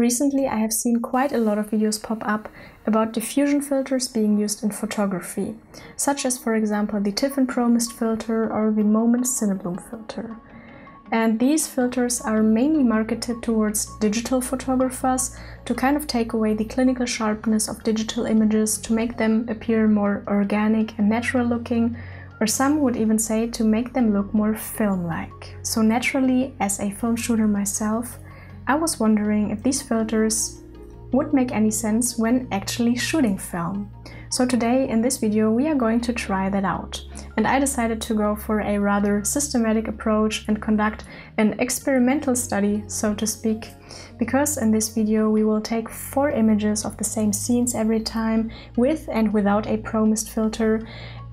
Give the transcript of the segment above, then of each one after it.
Recently, I have seen quite a lot of videos pop up about diffusion filters being used in photography, such as, for example, the Tiffen Pro Mist filter or the Moment Cinebloom filter. And these filters are mainly marketed towards digital photographers to kind of take away the clinical sharpness of digital images to make them appear more organic and natural looking, or some would even say to make them look more film like. So, naturally, as a film shooter myself, I was wondering if these filters would make any sense when actually shooting film. So today in this video we are going to try that out. And I decided to go for a rather systematic approach and conduct an experimental study, so to speak, because in this video we will take four images of the same scenes every time with and without a Pro Mist filter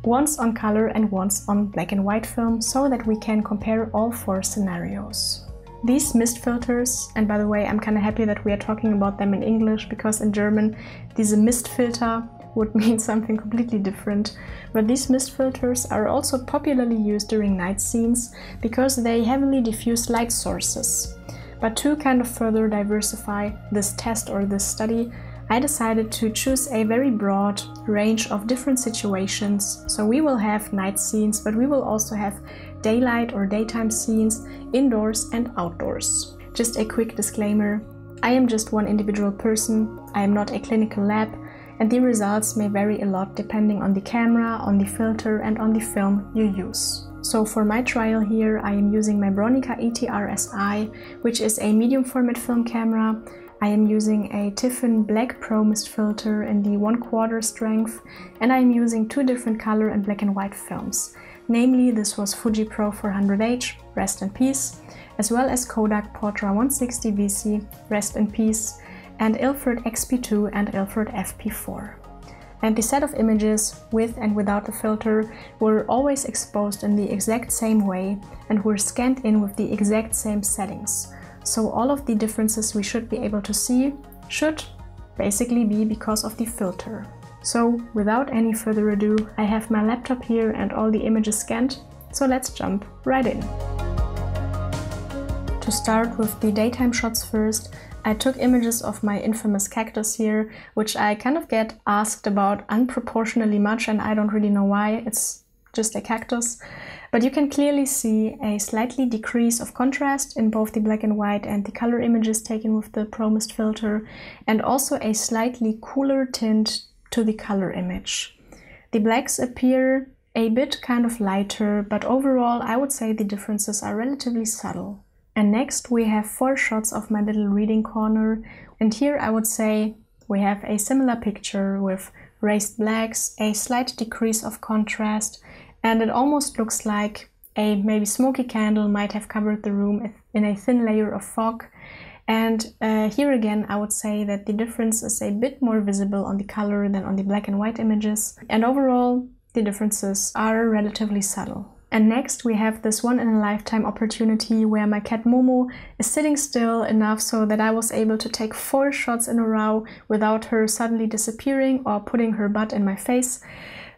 once on color and once on black and white film so that we can compare all four scenarios. These mist filters, and by the way, I'm kind of happy that we are talking about them in English because in German, diese Mistfilter would mean something completely different. But these mist filters are also popularly used during night scenes because they heavily diffuse light sources. But to kind of further diversify this test or this study, I decided to choose a very broad range of different situations. So we will have night scenes, but we will also have daylight or daytime scenes, indoors and outdoors. Just a quick disclaimer I am just one individual person, I am not a clinical lab, and the results may vary a lot depending on the camera, on the filter, and on the film you use. So for my trial here, I am using my Bronica ETRSi, which is a medium format film camera. I am using a Tiffen Black Pro Mist filter in the 1 quarter strength, and I am using two different color and black and white films. Namely, this was Fuji Pro 400H, rest in peace, as well as Kodak Portra 160 VC, rest in peace, and Ilford XP2 and Ilford FP4. And the set of images with and without the filter were always exposed in the exact same way and were scanned in with the exact same settings. So all of the differences we should be able to see should basically be because of the filter. So without any further ado, I have my laptop here and all the images scanned, so let's jump right in. To start with the daytime shots first, I took images of my infamous cactus here, which I kind of get asked about unproportionally much and I don't really know why, it's just a cactus. But you can clearly see a slightly decrease of contrast in both the black and white and the color images taken with the Pro Mist filter, and also a slightly cooler tint to the color image. The blacks appear a bit kind of lighter, but overall I would say the differences are relatively subtle. And next we have four shots of my little reading corner, and here I would say we have a similar picture with raised blacks, a slight decrease of contrast, and it almost looks like a maybe smoky candle might have covered the room in a thin layer of fog, and uh, here again, I would say that the difference is a bit more visible on the color than on the black and white images. And overall, the differences are relatively subtle. And next we have this one in a lifetime opportunity where my cat Momo is sitting still enough so that I was able to take four shots in a row without her suddenly disappearing or putting her butt in my face.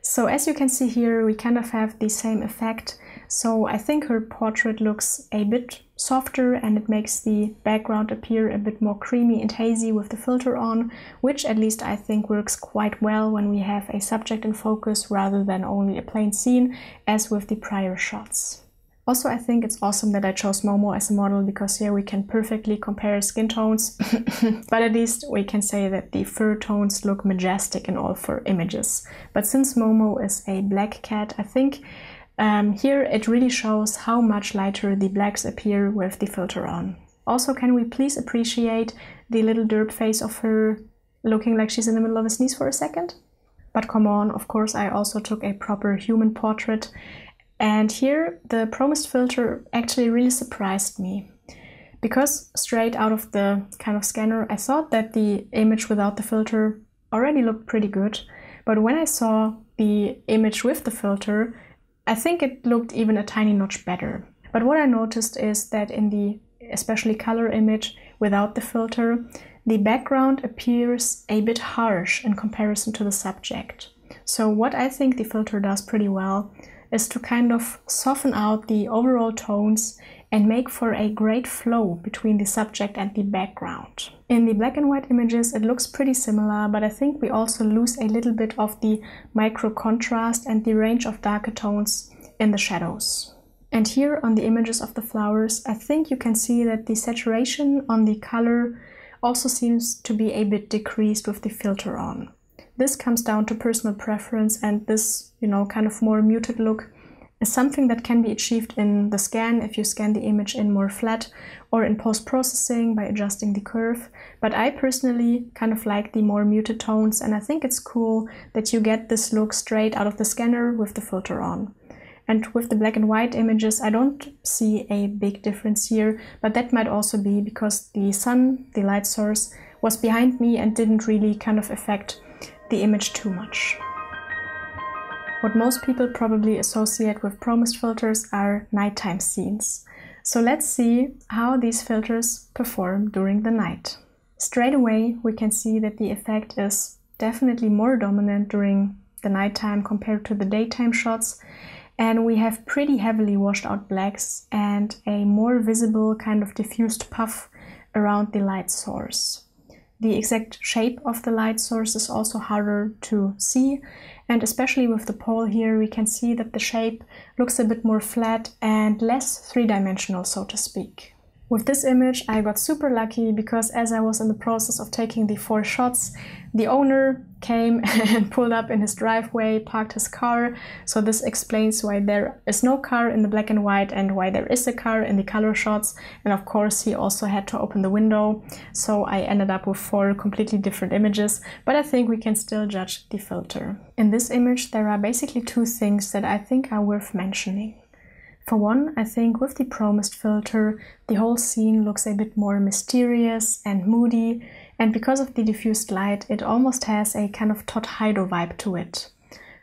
So as you can see here, we kind of have the same effect. So I think her portrait looks a bit softer and it makes the background appear a bit more creamy and hazy with the filter on, which at least I think works quite well when we have a subject in focus rather than only a plain scene, as with the prior shots. Also, I think it's awesome that I chose Momo as a model because here we can perfectly compare skin tones, but at least we can say that the fur tones look majestic in all four images. But since Momo is a black cat, I think um, here it really shows how much lighter the blacks appear with the filter on. Also, can we please appreciate the little derp face of her looking like she's in the middle of a sneeze for a second? But come on, of course I also took a proper human portrait and here the Pro Mist filter actually really surprised me. Because straight out of the kind of scanner I thought that the image without the filter already looked pretty good. But when I saw the image with the filter, I think it looked even a tiny notch better. But what I noticed is that in the especially color image without the filter, the background appears a bit harsh in comparison to the subject. So what I think the filter does pretty well is to kind of soften out the overall tones and make for a great flow between the subject and the background. In the black and white images it looks pretty similar, but I think we also lose a little bit of the micro contrast and the range of darker tones in the shadows. And here on the images of the flowers, I think you can see that the saturation on the color also seems to be a bit decreased with the filter on. This comes down to personal preference and this, you know, kind of more muted look is something that can be achieved in the scan if you scan the image in more flat or in post-processing by adjusting the curve. But I personally kind of like the more muted tones and I think it's cool that you get this look straight out of the scanner with the filter on. And with the black and white images, I don't see a big difference here, but that might also be because the sun, the light source, was behind me and didn't really kind of affect the image too much. What most people probably associate with ProMist filters are nighttime scenes. So let's see how these filters perform during the night. Straight away, we can see that the effect is definitely more dominant during the nighttime compared to the daytime shots and we have pretty heavily washed out blacks and a more visible kind of diffused puff around the light source. The exact shape of the light source is also harder to see and especially with the pole here we can see that the shape looks a bit more flat and less three-dimensional so to speak. With this image I got super lucky because as I was in the process of taking the four shots, the owner came and pulled up in his driveway, parked his car, so this explains why there is no car in the black and white and why there is a car in the color shots, and of course he also had to open the window, so I ended up with four completely different images, but I think we can still judge the filter. In this image there are basically two things that I think are worth mentioning. For one, I think with the ProMist filter, the whole scene looks a bit more mysterious and moody, and because of the diffused light, it almost has a kind of Todd Hido vibe to it.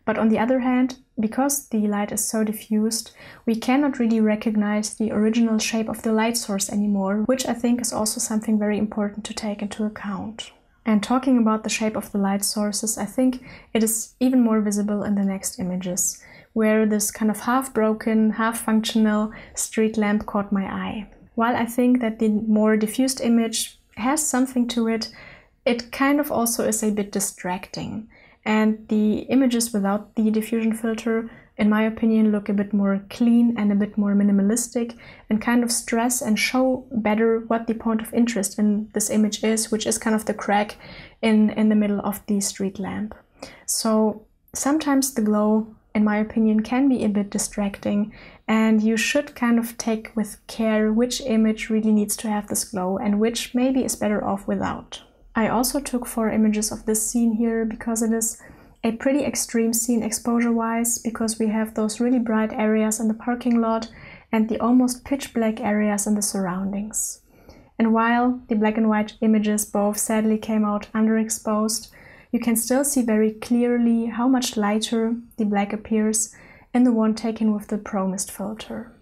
But on the other hand, because the light is so diffused, we cannot really recognize the original shape of the light source anymore, which I think is also something very important to take into account. And talking about the shape of the light sources, I think it is even more visible in the next images where this kind of half broken, half functional street lamp caught my eye. While I think that the more diffused image has something to it, it kind of also is a bit distracting. And the images without the diffusion filter, in my opinion, look a bit more clean and a bit more minimalistic and kind of stress and show better what the point of interest in this image is, which is kind of the crack in, in the middle of the street lamp. So sometimes the glow in my opinion, can be a bit distracting and you should kind of take with care which image really needs to have this glow and which maybe is better off without. I also took four images of this scene here because it is a pretty extreme scene exposure-wise because we have those really bright areas in the parking lot and the almost pitch black areas in the surroundings. And while the black and white images both sadly came out underexposed, you can still see very clearly how much lighter the black appears in the one taken with the ProMist filter.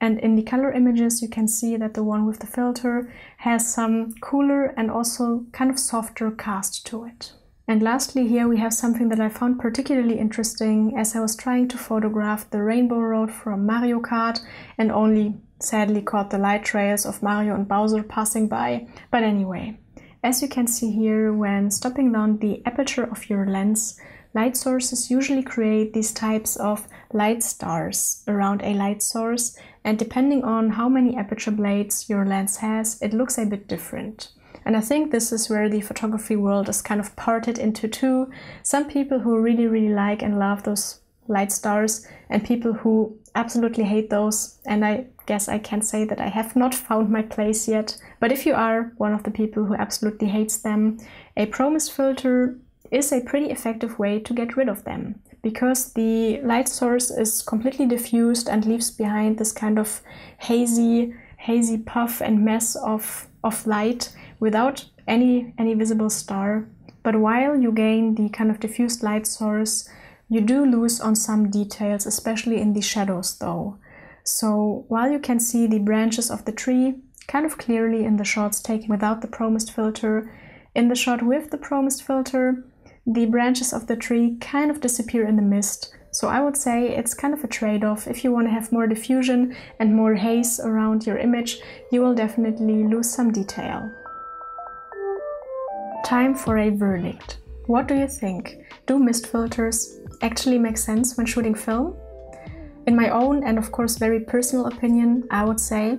And in the color images, you can see that the one with the filter has some cooler and also kind of softer cast to it. And lastly, here we have something that I found particularly interesting as I was trying to photograph the Rainbow Road from Mario Kart and only sadly caught the light trails of Mario and Bowser passing by. But anyway, as you can see here, when stopping down the aperture of your lens, light sources usually create these types of light stars around a light source and depending on how many aperture blades your lens has, it looks a bit different. And I think this is where the photography world is kind of parted into two. Some people who really, really like and love those light stars and people who absolutely hate those. And I guess I can say that I have not found my place yet. But if you are one of the people who absolutely hates them, a Pro Mist filter is a pretty effective way to get rid of them because the light source is completely diffused and leaves behind this kind of hazy hazy puff and mess of, of light without any any visible star but while you gain the kind of diffused light source you do lose on some details especially in the shadows though so while you can see the branches of the tree kind of clearly in the shots taken without the Pro Mist filter, in the shot with the Pro Mist filter, the branches of the tree kind of disappear in the mist, So I would say it's kind of a trade-off. If you want to have more diffusion and more haze around your image, you will definitely lose some detail. Time for a verdict. What do you think? Do mist filters actually make sense when shooting film? In my own and of course very personal opinion, I would say,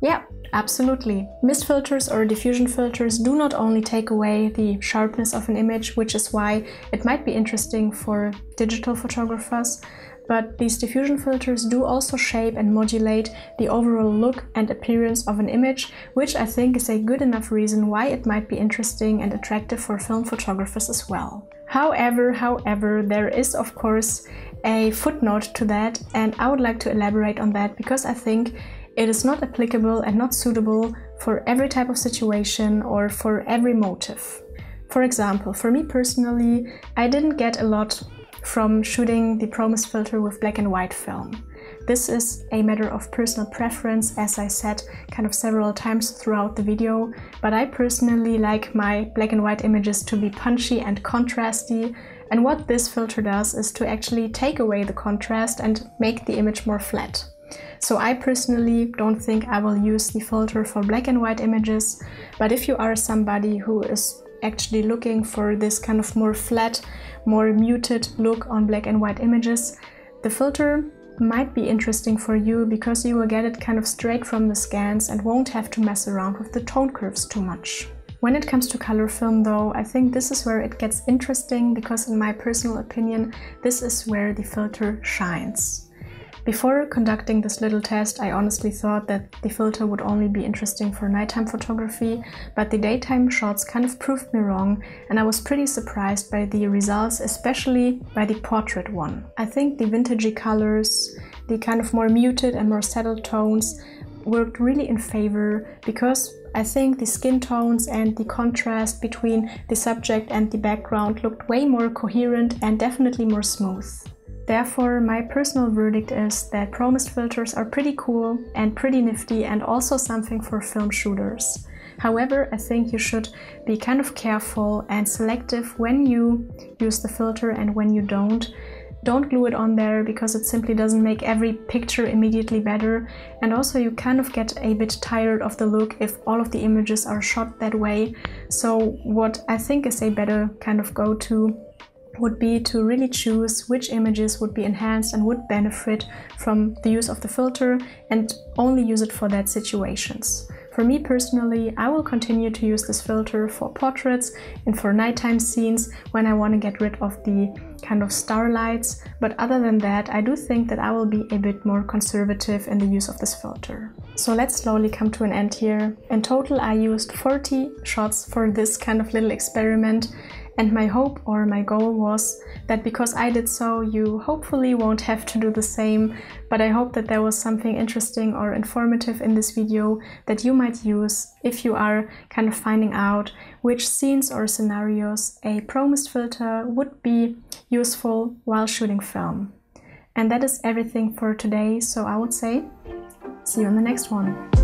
yeah, absolutely. Mist filters or diffusion filters do not only take away the sharpness of an image, which is why it might be interesting for digital photographers, but these diffusion filters do also shape and modulate the overall look and appearance of an image, which I think is a good enough reason why it might be interesting and attractive for film photographers as well. However, however, there is of course a footnote to that and I would like to elaborate on that because I think it is not applicable and not suitable for every type of situation or for every motive. For example, for me personally, I didn't get a lot from shooting the ProMist filter with black and white film. This is a matter of personal preference, as I said kind of several times throughout the video, but I personally like my black and white images to be punchy and contrasty, and what this filter does is to actually take away the contrast and make the image more flat. So I personally don't think I will use the filter for black and white images, but if you are somebody who is actually looking for this kind of more flat, more muted look on black and white images, the filter might be interesting for you because you will get it kind of straight from the scans and won't have to mess around with the tone curves too much. When it comes to color film though, I think this is where it gets interesting because in my personal opinion, this is where the filter shines. Before conducting this little test, I honestly thought that the filter would only be interesting for nighttime photography, but the daytime shots kind of proved me wrong and I was pretty surprised by the results, especially by the portrait one. I think the vintagey colors, the kind of more muted and more settled tones worked really in favor because I think the skin tones and the contrast between the subject and the background looked way more coherent and definitely more smooth. Therefore, my personal verdict is that Pro Mist filters are pretty cool and pretty nifty and also something for film shooters. However, I think you should be kind of careful and selective when you use the filter and when you don't. Don't glue it on there because it simply doesn't make every picture immediately better and also you kind of get a bit tired of the look if all of the images are shot that way. So what I think is a better kind of go-to would be to really choose which images would be enhanced and would benefit from the use of the filter and only use it for that situations. For me personally, I will continue to use this filter for portraits and for nighttime scenes when I want to get rid of the kind of starlights, but other than that, I do think that I will be a bit more conservative in the use of this filter. So let's slowly come to an end here. In total, I used 40 shots for this kind of little experiment and my hope or my goal was that because I did so, you hopefully won't have to do the same, but I hope that there was something interesting or informative in this video that you might use if you are kind of finding out which scenes or scenarios a ProMist filter would be useful while shooting film. And that is everything for today, so I would say see you on the next one.